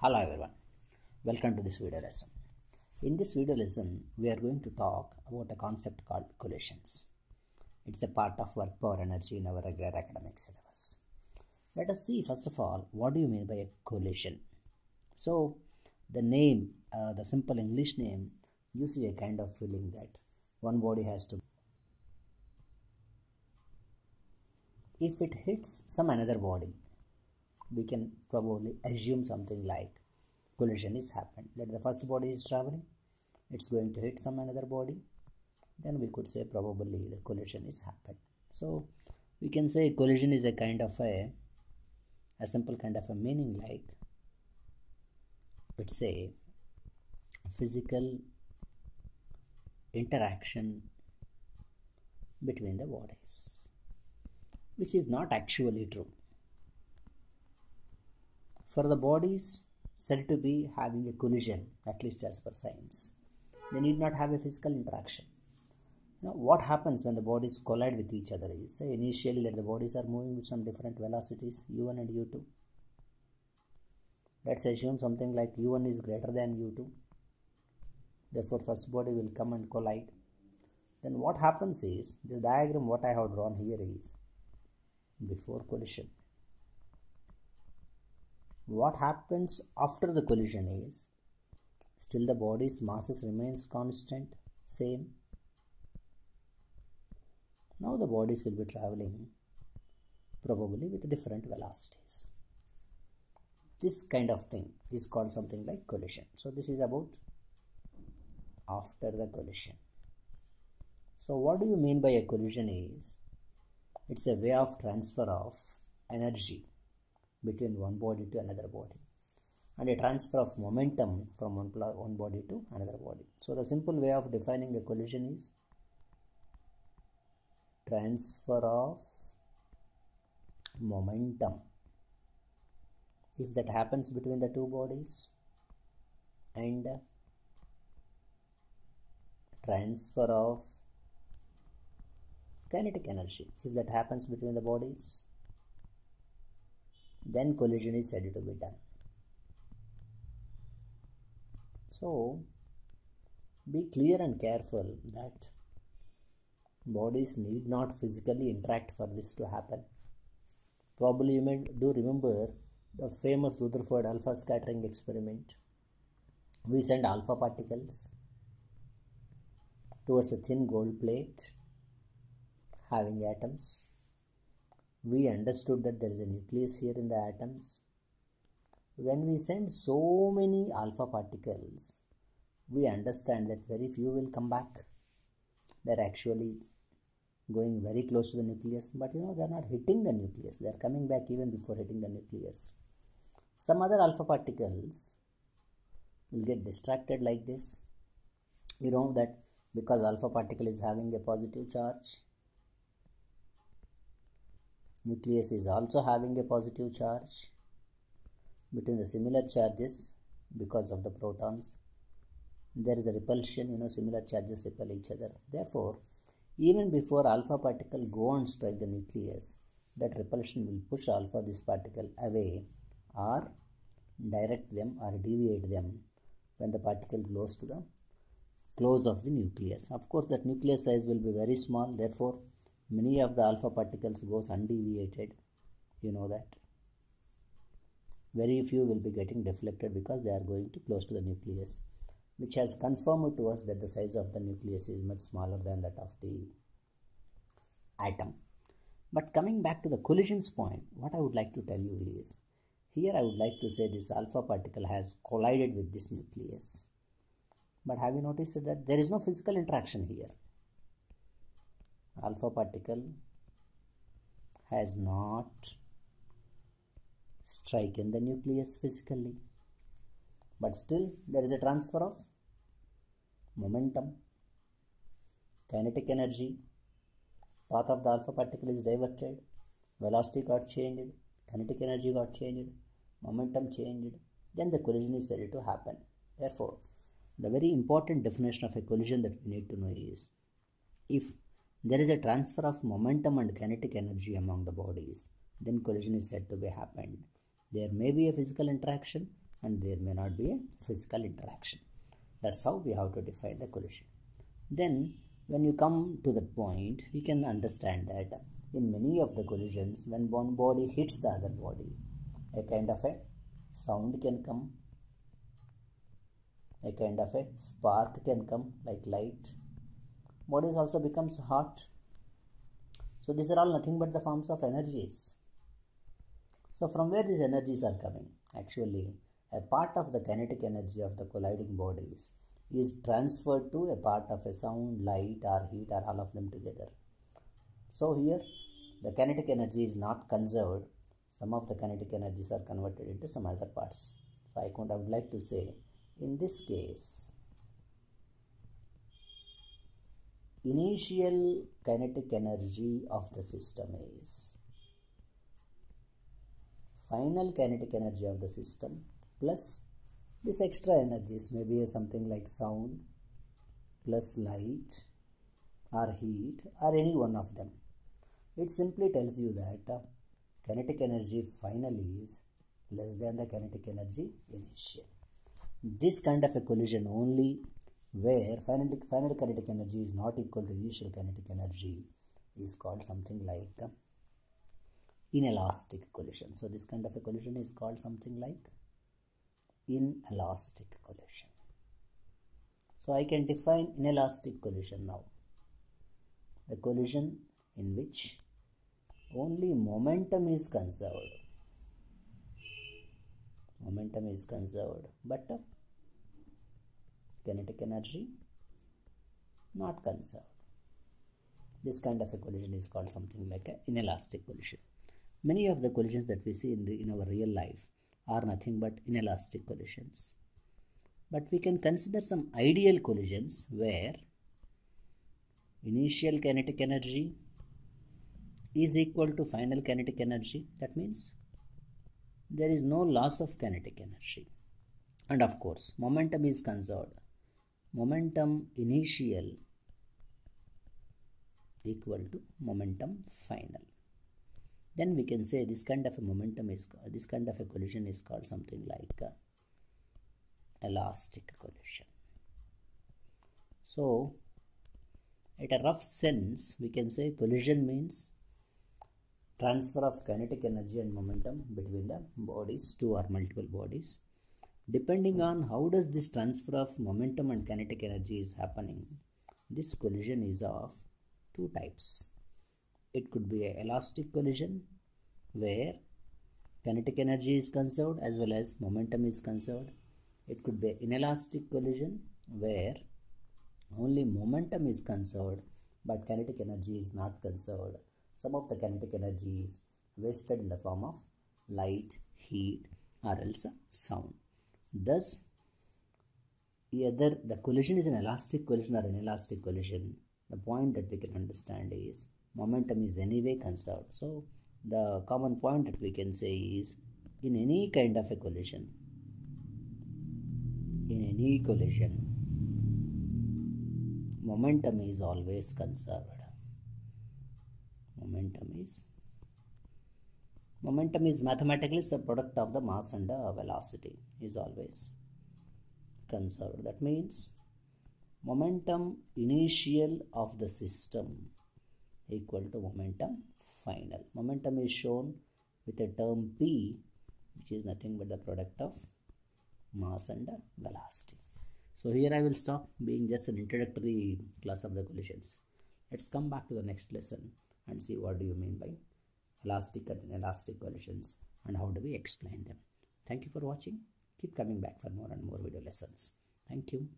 Hello everyone, welcome to this video lesson. In this video lesson, we are going to talk about a concept called collisions. It's a part of work power energy in our regular academic syllabus. Let us see first of all, what do you mean by a collision? So, the name, uh, the simple English name, gives you a kind of feeling that one body has to. If it hits some another body, we can probably assume something like collision is happened. That the first body is traveling it's going to hit some another body then we could say probably the collision is happened. So we can say collision is a kind of a a simple kind of a meaning like it's a physical interaction between the bodies which is not actually true for the bodies said to be having a collision, at least as per science, they need not have a physical interaction. Now, what happens when the bodies collide with each other is say initially that the bodies are moving with some different velocities u1 and u2. Let's assume something like u1 is greater than u2. Therefore, first body will come and collide. Then what happens is the diagram what I have drawn here is before collision what happens after the collision is still the body's masses remains constant same. Now the bodies will be traveling probably with different velocities. This kind of thing is called something like collision. So this is about after the collision. So what do you mean by a collision is it's a way of transfer of energy between one body to another body and a transfer of momentum from one, one body to another body. So the simple way of defining a collision is transfer of momentum. If that happens between the two bodies and transfer of kinetic energy if that happens between the bodies then collision is said to be done. So, be clear and careful that bodies need not physically interact for this to happen. Probably you may do remember the famous Rutherford alpha scattering experiment. We send alpha particles towards a thin gold plate having atoms we understood that there is a nucleus here in the atoms. When we send so many alpha particles, we understand that very few will come back. They're actually going very close to the nucleus, but you know, they're not hitting the nucleus. They're coming back even before hitting the nucleus. Some other alpha particles will get distracted like this. You know that because alpha particle is having a positive charge, nucleus is also having a positive charge between the similar charges because of the protons. There is a repulsion you know similar charges repel each other. Therefore even before alpha particle go and strike the nucleus that repulsion will push alpha this particle away or direct them or deviate them when the particle goes to the close of the nucleus. Of course that nucleus size will be very small. Therefore many of the alpha particles goes undeviated. You know that. Very few will be getting deflected because they are going too close to the nucleus which has confirmed to us that the size of the nucleus is much smaller than that of the atom. But coming back to the collisions point what i would like to tell you is here i would like to say this alpha particle has collided with this nucleus. But have you noticed that there is no physical interaction here alpha particle has not striken the nucleus physically. But still there is a transfer of momentum kinetic energy path of the alpha particle is diverted velocity got changed kinetic energy got changed momentum changed then the collision is said to happen. Therefore the very important definition of a collision that we need to know is if there is a transfer of momentum and kinetic energy among the bodies, then collision is said to be happened. There may be a physical interaction, and there may not be a physical interaction. That's how we have to define the collision. Then when you come to that point, you can understand that in many of the collisions, when one body hits the other body, a kind of a sound can come, a kind of a spark can come like light. Bodies also becomes hot. So these are all nothing but the forms of energies. So from where these energies are coming? Actually, a part of the kinetic energy of the colliding bodies is transferred to a part of a sound, light or heat or all of them together. So here the kinetic energy is not conserved. Some of the kinetic energies are converted into some other parts. So I, would like to say in this case initial kinetic energy of the system is final kinetic energy of the system plus this extra energies may be something like sound plus light or heat or any one of them. It simply tells you that uh, kinetic energy finally is less than the kinetic energy initial. This kind of a collision only where final, kinetic energy is not equal to initial kinetic energy is called something like inelastic collision. So this kind of a collision is called something like inelastic collision. So I can define inelastic collision now. The collision in which only momentum is conserved. Momentum is conserved, but uh, kinetic energy not conserved. This kind of a collision is called something like an inelastic collision. Many of the collisions that we see in, the, in our real life are nothing but inelastic collisions. But we can consider some ideal collisions where initial kinetic energy is equal to final kinetic energy. That means there is no loss of kinetic energy. And of course, momentum is conserved. Momentum initial equal to momentum final. Then we can say this kind of a momentum is this kind of a collision is called something like uh, elastic collision. So at a rough sense we can say collision means transfer of kinetic energy and momentum between the bodies two or multiple bodies depending on how does this transfer of momentum and kinetic energy is happening this collision is of two types it could be an elastic collision where kinetic energy is conserved as well as momentum is conserved. It could be an inelastic collision where only momentum is conserved but kinetic energy is not conserved. Some of the kinetic energy is wasted in the form of light, heat or else sound. Thus, either the collision is an elastic collision or an elastic collision, the point that we can understand is momentum is anyway conserved. So the common point that we can say is in any kind of a collision, in any collision, momentum is always conserved. Momentum is momentum is mathematically the product of the mass and the velocity is always conserved. That means momentum initial of the system equal to momentum final. Momentum is shown with a term P which is nothing but the product of mass and velocity. So here I will stop being just an introductory class of the collisions. Let's come back to the next lesson and see what do you mean by elastic and inelastic collisions and how do we explain them. Thank you for watching. Keep coming back for more and more video lessons. Thank you.